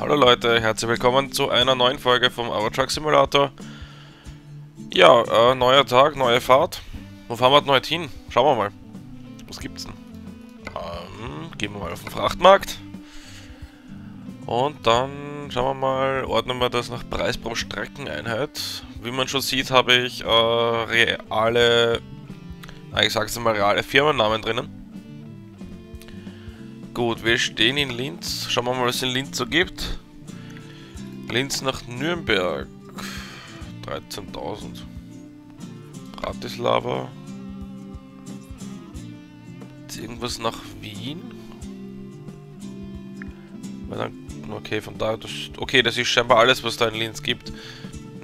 Hallo Leute, herzlich willkommen zu einer neuen Folge vom Euro Truck Simulator. Ja, äh, neuer Tag, neue Fahrt. Wo fahren wir denn heute hin? Schauen wir mal. Was gibt's denn? Ähm, gehen wir mal auf den Frachtmarkt. Und dann schauen wir mal, ordnen wir das nach Preis pro Streckeneinheit. Wie man schon sieht, habe ich äh, reale, ich sag's mal, reale Firmennamen drinnen. Gut, wir stehen in Linz. Schauen wir mal, was es in Linz so gibt. Linz nach Nürnberg. 13.000. Bratislava. Jetzt irgendwas nach Wien. Okay, von da. Das, okay, das ist scheinbar alles, was da in Linz gibt.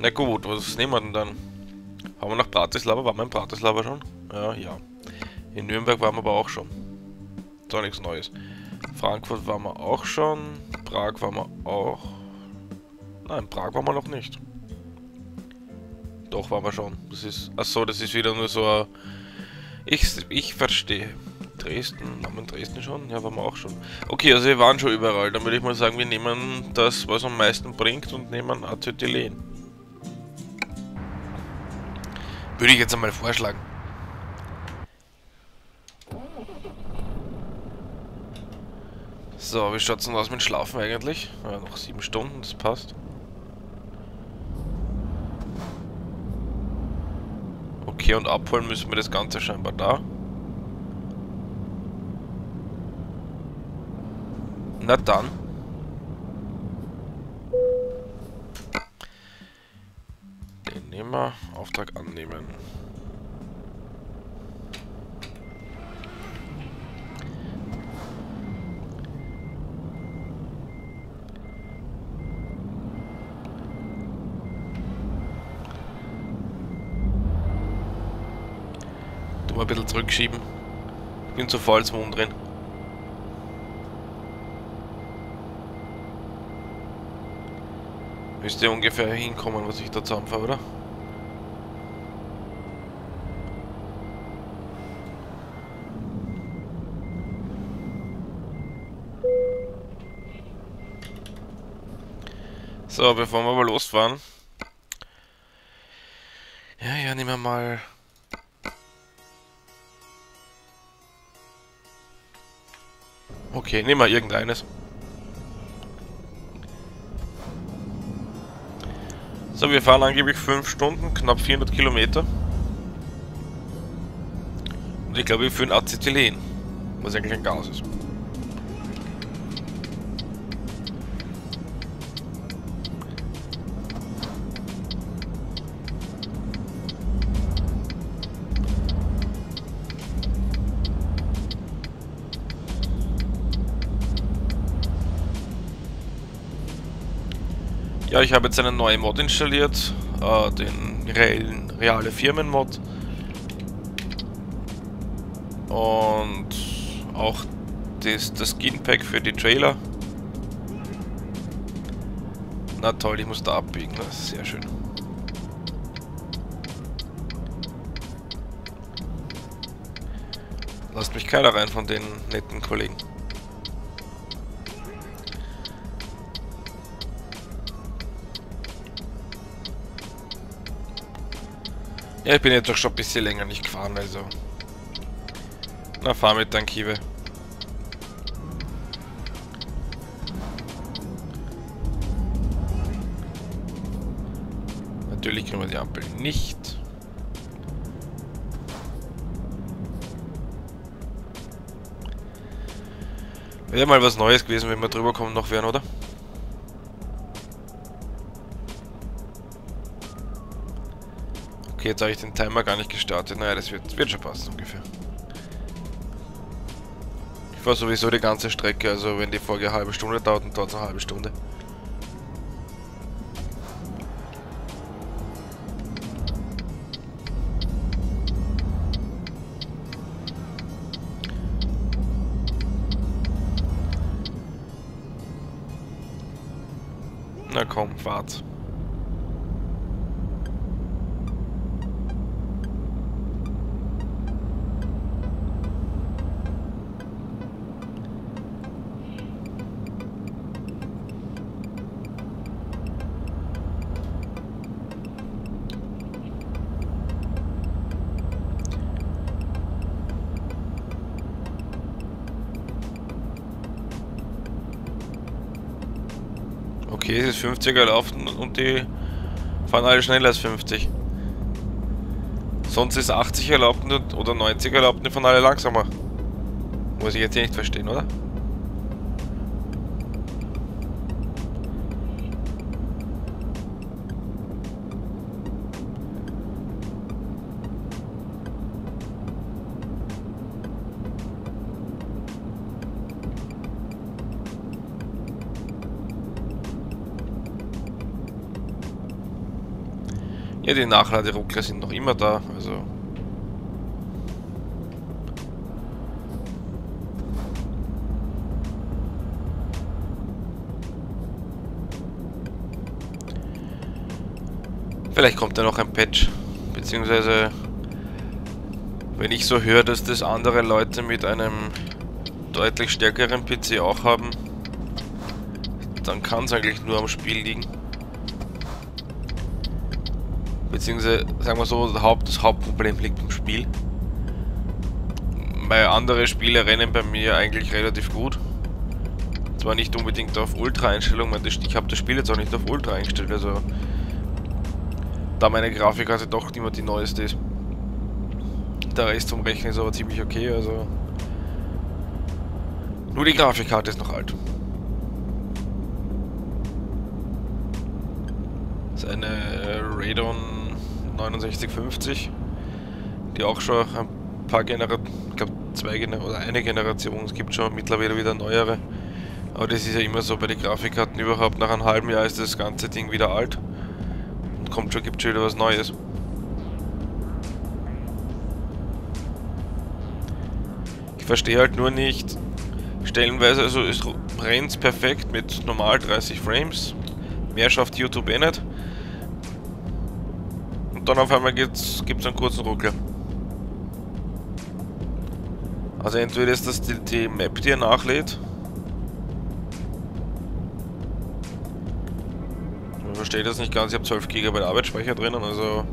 Na gut, was nehmen wir denn dann? Haben wir nach Bratislava? Waren wir in Bratislava schon? Ja, ja. In Nürnberg waren wir aber auch schon. So nichts Neues. Frankfurt waren wir auch schon. Prag waren wir auch. Nein, Prag waren wir noch nicht. Doch, waren wir schon. Das ist. Achso, das ist wieder nur so ein. Ich, ich verstehe. Dresden, haben wir in Dresden schon? Ja, waren wir auch schon. Okay, also wir waren schon überall. Dann würde ich mal sagen, wir nehmen das, was am meisten bringt und nehmen Acetylen. Würde ich jetzt einmal vorschlagen. So, wie schaut es denn aus mit Schlafen eigentlich? Ja, noch sieben Stunden, das passt. Okay, und abholen müssen wir das Ganze scheinbar da. Na dann. Den nehmen wir. Auftrag annehmen. Mal ein bisschen zurückschieben. Ich bin zu voll zum Umdrehen. Müsste ungefähr hinkommen, was ich da zusammenfahre, oder? So, bevor wir aber losfahren. Ja, ja, nehmen wir mal Okay, nehmen wir irgendeines. So, wir fahren angeblich 5 Stunden, knapp 400 Kilometer. Und ich glaube, wir führen Acetylen, was eigentlich ein Gas ist. Ja, ich habe jetzt einen neuen Mod installiert, äh, den realen, reale Firmen-Mod. Und auch das, das Skin-Pack für die Trailer. Na toll, ich muss da abbiegen, das ist sehr schön. Lasst mich keiner rein von den netten Kollegen. Ja, ich bin jetzt doch schon ein bisschen länger nicht gefahren, also. Na, fahr mit dann, Kiwe. Natürlich kriegen wir die Ampel nicht. Wäre mal was Neues gewesen, wenn wir drüber kommen noch wären, oder? Okay, jetzt habe ich den Timer gar nicht gestartet. Naja, das wird, wird schon passen ungefähr. Ich fahre sowieso die ganze Strecke, also wenn die Folge eine halbe Stunde dauert, dann dauert es eine halbe Stunde. Okay, es ist 50er laufen und die fahren alle schneller als 50. Sonst ist 80 erlaubt oder 90 erlaubt und fahren alle langsamer. Muss ich jetzt hier nicht verstehen, oder? Ja, die Nachladeruckler sind noch immer da, also... Vielleicht kommt da noch ein Patch, beziehungsweise... Wenn ich so höre, dass das andere Leute mit einem deutlich stärkeren PC auch haben, dann kann es eigentlich nur am Spiel liegen. Beziehungsweise, sagen wir so, das, Haupt, das Hauptproblem liegt im Spiel. Weil andere Spiele rennen bei mir eigentlich relativ gut. Zwar nicht unbedingt auf Ultra-Einstellung, ich habe das Spiel jetzt auch nicht auf Ultra eingestellt, also da meine Grafikkarte doch immer die neueste ist. Der Rest vom Rechnen ist aber ziemlich okay, also nur die Grafikkarte ist noch alt. Das ist eine Radeon 6950, die auch schon ein paar Generationen, ich glaube zwei Gener oder eine Generation, es gibt schon mittlerweile wieder neuere. Aber das ist ja immer so bei den Grafikkarten überhaupt, nach einem halben Jahr ist das ganze Ding wieder alt. Und kommt schon, gibt schon wieder was Neues. Ich verstehe halt nur nicht, stellenweise, also es rennt perfekt mit normal 30 Frames. Mehr schafft YouTube eh nicht dann auf einmal gibt es einen kurzen Ruckler. Also entweder ist das die, die Map, die er nachlädt. Ich verstehe das nicht ganz, ich habe 12 GB Arbeitsspeicher drinnen, also...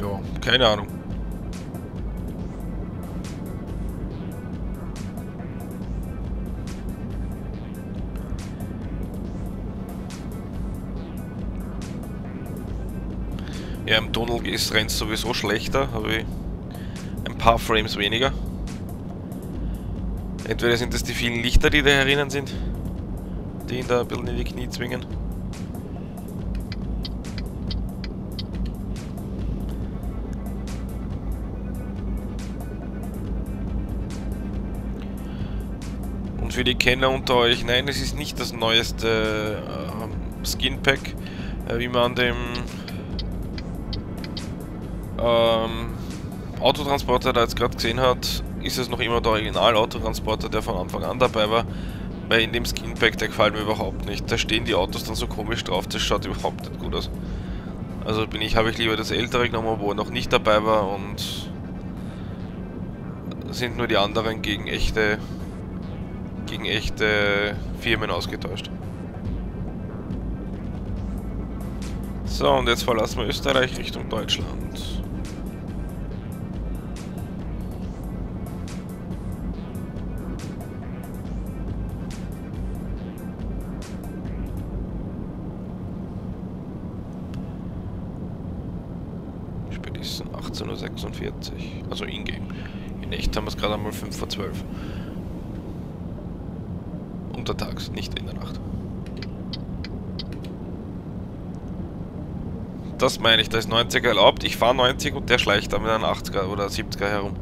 Ja, keine Ahnung. Ja, im Tunnel ist rennt sowieso schlechter, habe ich ein paar Frames weniger. Entweder sind es die vielen Lichter, die da herinnen sind, die ihn da ein bisschen in die Knie zwingen. Und für die Kenner unter euch, nein, es ist nicht das neueste äh, Skin Pack, äh, wie man an dem ähm, Autotransporter, der jetzt gerade gesehen hat, ist es noch immer der Original-Autotransporter, der von Anfang an dabei war. Weil in dem Skinpack, der gefällt mir überhaupt nicht. Da stehen die Autos dann so komisch drauf, das schaut überhaupt nicht gut aus. Also bin ich, habe ich lieber das ältere genommen, wo er noch nicht dabei war und sind nur die anderen gegen echte gegen echte Firmen ausgetauscht. So, und jetzt verlassen wir Österreich Richtung Deutschland. 18.46 Uhr, also in-game. In echt haben wir es gerade einmal 5 vor 12. Untertags, nicht in der Nacht. Das meine ich, da ist 90er erlaubt. Ich fahre 90 und der schleicht da mit einem 80er oder 70er herum.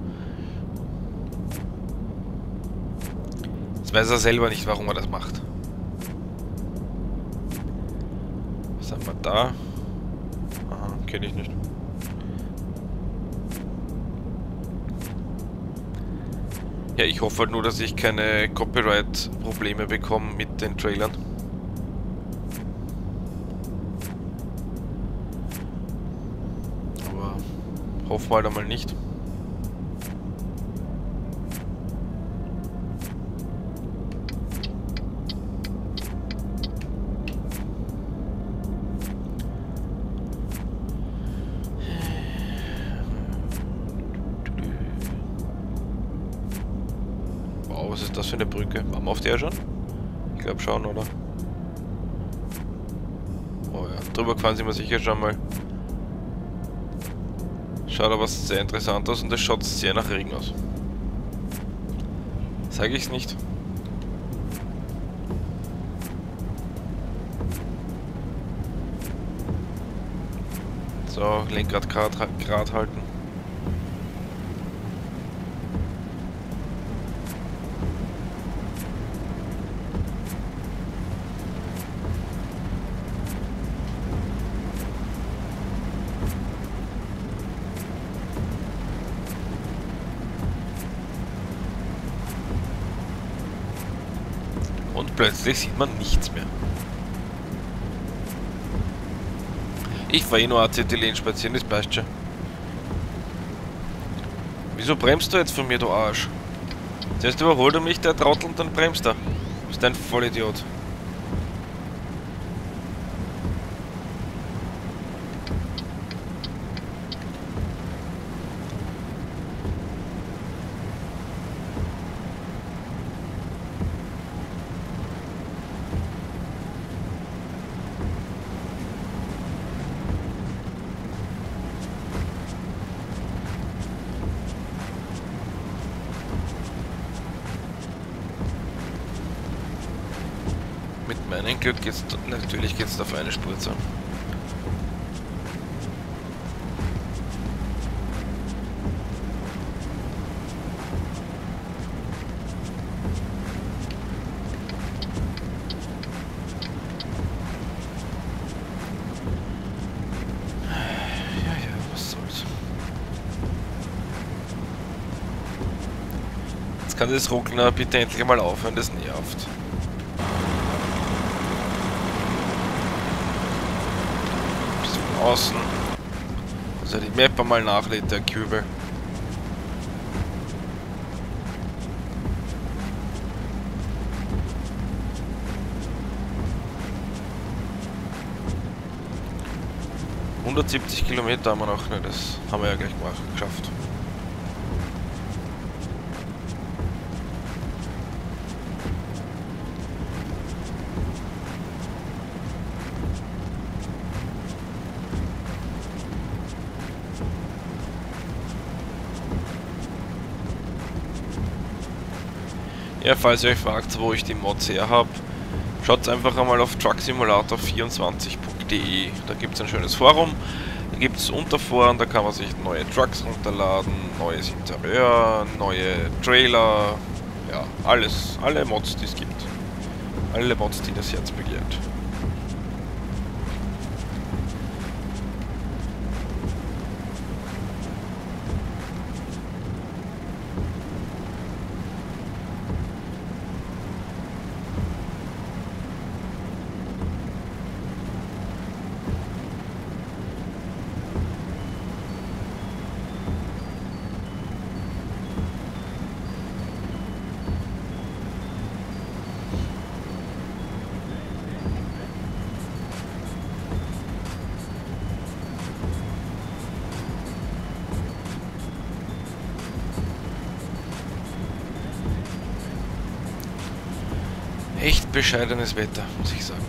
Das weiß er selber nicht, warum er das macht. Was haben wir da? Aha, kenne ich nicht. Ja, ich hoffe halt nur, dass ich keine Copyright-Probleme bekomme mit den Trailern. Hoffen wir halt einmal nicht. Für eine Brücke? Waren wir auf der schon? Ich glaube schon, oder? Oh ja, drüber gefahren sind wir sicher schon mal. Schaut aber sehr interessant aus und es schaut sehr nach Regen aus. Sage ich es nicht? So, Lenkrad gerade halten. Plötzlich sieht man nichts mehr. Ich fahre eh nur ACT-Lane spazieren, das passt schon. Wieso bremst du jetzt von mir, du Arsch? Zuerst überholt er mich, der Trottel, und dann bremst er. Bist ein Vollidiot. Glück geht's natürlich geht's auf eine Spur zu. Ja, ja, was soll's. Jetzt kann das Ruckeln aber bitte endlich mal aufhören, das nervt. Außen. Also die Map einmal nachlädt, der Kübel. ...170 Kilometer haben wir noch, ne? das haben wir ja gleich gemacht, geschafft. Ja, falls ihr euch fragt, wo ich die Mods her habe, schaut einfach einmal auf trucksimulator24.de. Da gibt es ein schönes Forum. Da gibt es Unterforen, da kann man sich neue Trucks runterladen, neues Interieur, neue Trailer, ja, alles, alle Mods, die es gibt. Alle Mods, die das Herz begehrt. Echt bescheidenes Wetter, muss ich sagen.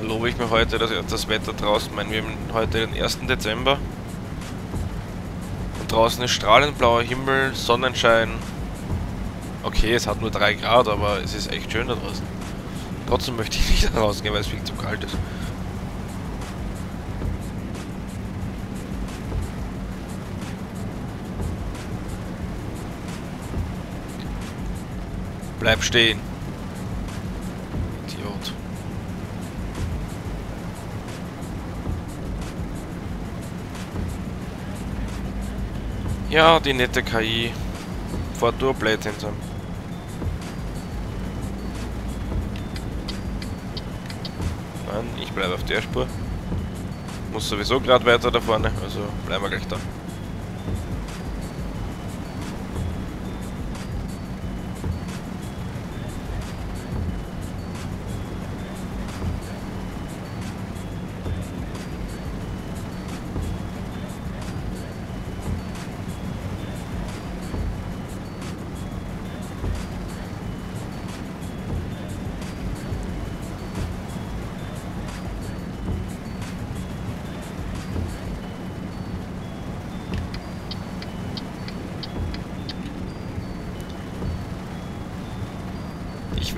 Da lobe ich mir heute das, das Wetter draußen. Ich meine, wir haben heute den 1. Dezember. Und draußen ist strahlend blauer Himmel, Sonnenschein. Okay, es hat nur 3 Grad, aber es ist echt schön da draußen. Trotzdem möchte ich nicht rausgehen, weil es viel zu kalt ist. Bleib stehen. Idiot. Ja, die nette KI. Nur blöd hinterm. Nein, ich bleibe auf der Spur. Muss sowieso gerade weiter da vorne, also bleiben wir gleich da.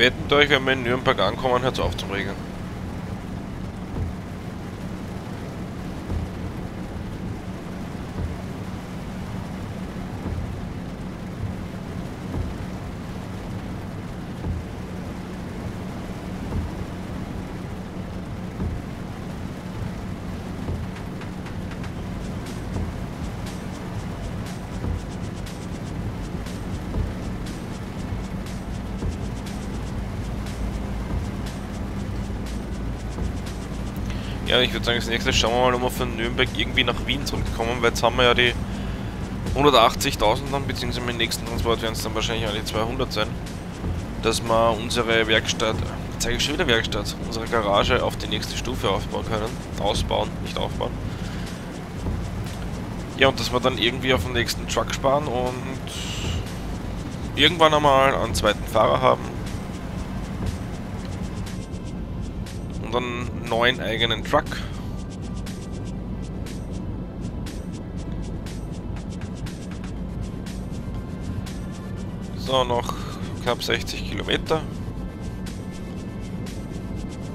Wette euch, wenn wir in Nürnberg ankommen, hört es auf zu regnen. Ja, ich würde sagen, als nächstes schauen wir mal, ob wir von Nürnberg irgendwie nach Wien zurückkommen, weil jetzt haben wir ja die 180.000 dann, beziehungsweise im nächsten Transport werden es dann wahrscheinlich alle 200 sein, dass wir unsere Werkstatt, jetzt zeige ich schon wieder Werkstatt, unsere Garage auf die nächste Stufe aufbauen können. Ausbauen, nicht aufbauen. Ja, und dass wir dann irgendwie auf den nächsten Truck sparen und irgendwann einmal einen zweiten Fahrer haben und einen neuen eigenen Truck. So, noch knapp 60 Kilometer.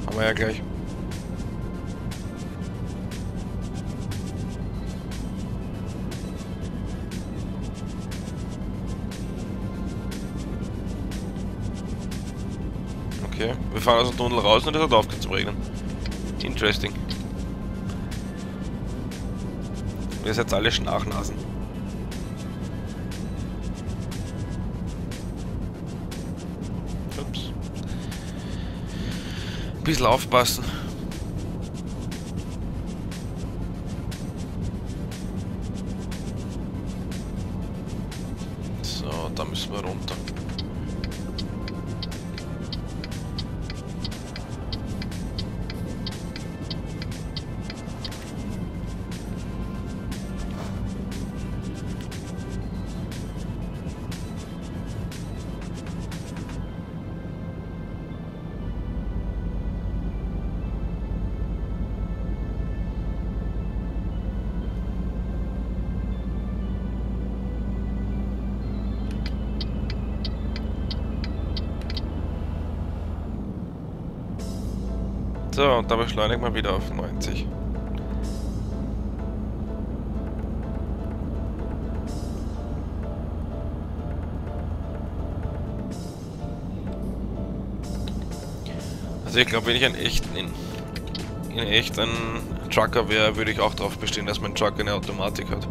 Haben wir ja gleich. Fahren aus dem Tunnel raus und es hat aufgehört zu regnen. Interesting. Ihr seid alle Schnachnasen. Ups. Ein bisschen aufpassen. So, da müssen wir runter. So, und da beschleunigen wir wieder auf 90. Also ich glaube, wenn ich einen echten, in, in echt ein Trucker wäre, würde ich auch darauf bestehen, dass mein Truck eine Automatik hat.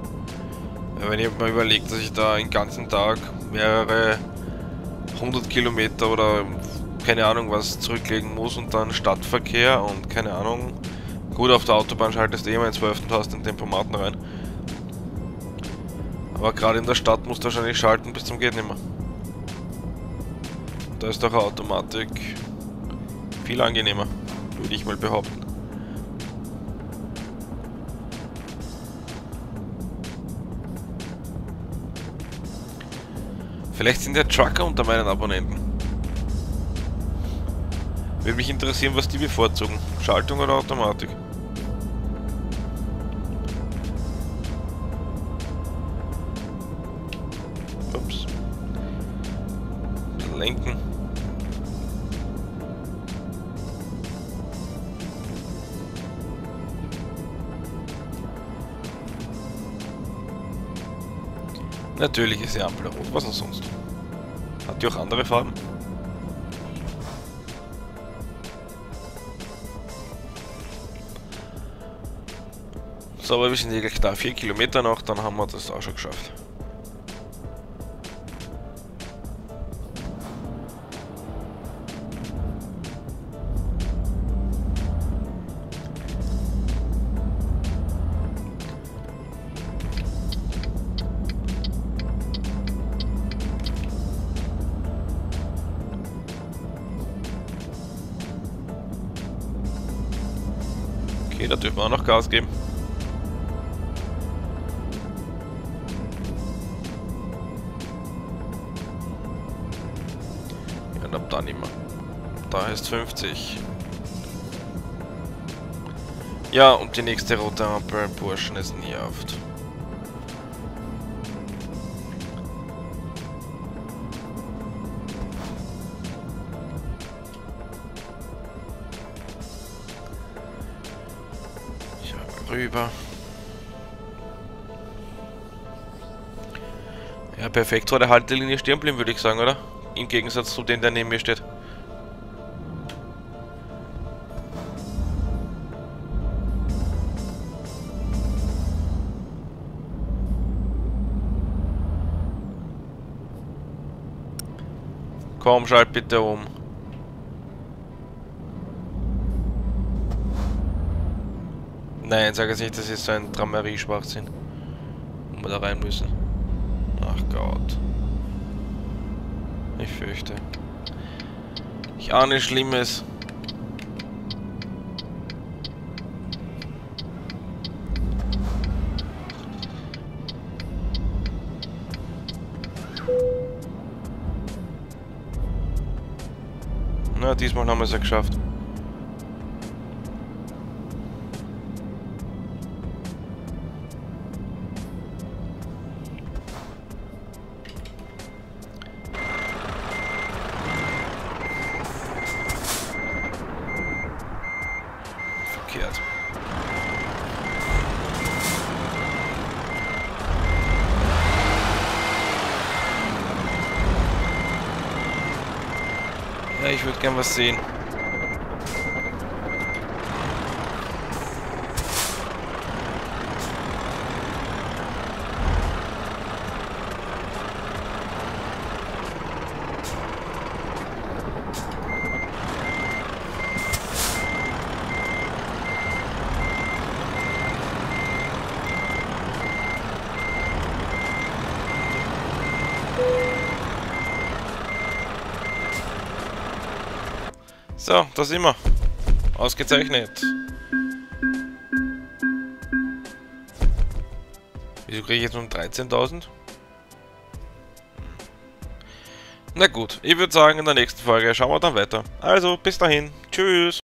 Wenn ich mir überlege, dass ich da den ganzen Tag mehrere 100 Kilometer oder keine Ahnung was zurücklegen muss und dann Stadtverkehr und keine Ahnung. Gut, auf der Autobahn schaltest du eh mal in 12. hast den Tempomaten rein. Aber gerade in der Stadt musst du wahrscheinlich schalten bis zum geht nimmer. Da ist doch Automatik viel angenehmer, würde ich mal behaupten. Vielleicht sind ja Trucker unter meinen Abonnenten. Würde mich interessieren, was die bevorzugen. Schaltung oder Automatik? Ups. Lenken. Natürlich ist die Ampel rot, was denn sonst? Hat die auch andere Farben? So, aber wir sind hier gleich da. 4 Kilometer noch, dann haben wir das auch schon geschafft. Okay, da dürfen wir auch noch Gas geben. heißt 50. Ja, und die nächste rote Ampel, Burschen, ist nie oft. rüber. Ja, perfekt vor der Haltelinie stehen bleiben, würde ich sagen, oder? Im Gegensatz zu dem, der neben mir steht. Komm, schalt bitte um. Nein, sag jetzt nicht, das ist so ein Dramerie-Schwachsinn. Wo wir da rein müssen. Ach Gott. Ich fürchte. Ich ahne Schlimmes. Na, diesmal haben wir es ja geschafft. Was sehen. So, da sind wir. Ausgezeichnet. Wieso kriege ich jetzt nur 13.000? Na gut, ich würde sagen, in der nächsten Folge schauen wir dann weiter. Also, bis dahin. Tschüss.